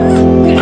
Yeah.